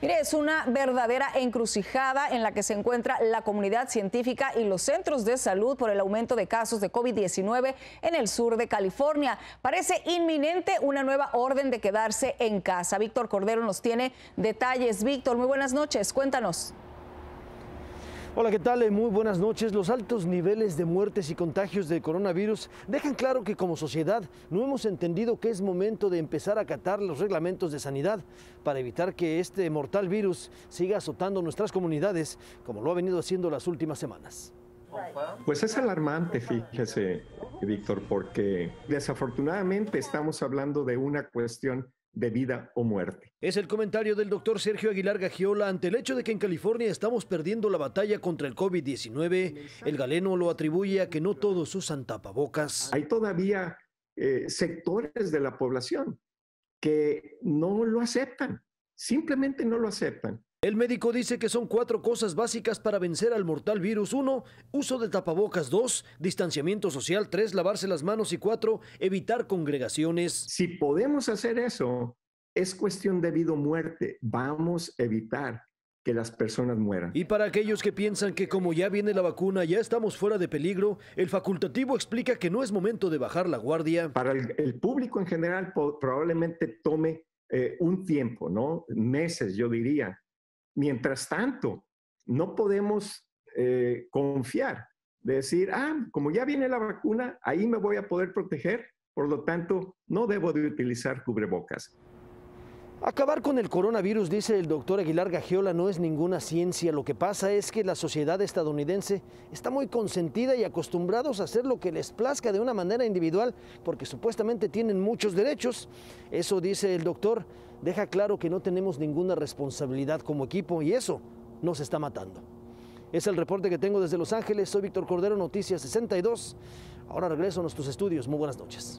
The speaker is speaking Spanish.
Mire, es una verdadera encrucijada en la que se encuentra la comunidad científica y los centros de salud por el aumento de casos de COVID-19 en el sur de California. Parece inminente una nueva orden de quedarse en casa. Víctor Cordero nos tiene detalles. Víctor, muy buenas noches. Cuéntanos. Hola, ¿qué tal? Muy buenas noches. Los altos niveles de muertes y contagios de coronavirus dejan claro que como sociedad no hemos entendido que es momento de empezar a acatar los reglamentos de sanidad para evitar que este mortal virus siga azotando nuestras comunidades como lo ha venido haciendo las últimas semanas. Pues es alarmante, fíjese, Víctor, porque desafortunadamente estamos hablando de una cuestión de vida o muerte. Es el comentario del doctor Sergio Aguilar Gagiola ante el hecho de que en California estamos perdiendo la batalla contra el COVID-19. El galeno lo atribuye a que no todos usan tapabocas. Hay todavía eh, sectores de la población que no lo aceptan, simplemente no lo aceptan. El médico dice que son cuatro cosas básicas para vencer al mortal virus. Uno, uso de tapabocas. Dos, distanciamiento social. Tres, lavarse las manos. Y cuatro, evitar congregaciones. Si podemos hacer eso, es cuestión de vida o muerte. Vamos a evitar que las personas mueran. Y para aquellos que piensan que como ya viene la vacuna, ya estamos fuera de peligro, el facultativo explica que no es momento de bajar la guardia. Para el, público en general probablemente tome eh, un tiempo, ¿no? Meses, yo diría Mientras tanto, no podemos eh, confiar, de decir, ah, como ya viene la vacuna, ahí me voy a poder proteger, por lo tanto, no debo de utilizar cubrebocas. Acabar con el coronavirus, dice el doctor Aguilar Gagiola, no es ninguna ciencia. Lo que pasa es que la sociedad estadounidense está muy consentida y acostumbrados a hacer lo que les plazca de una manera individual, porque supuestamente tienen muchos derechos. Eso, dice el doctor, deja claro que no tenemos ninguna responsabilidad como equipo y eso nos está matando. Es el reporte que tengo desde Los Ángeles. Soy Víctor Cordero, Noticias 62. Ahora regreso a nuestros estudios. Muy buenas noches.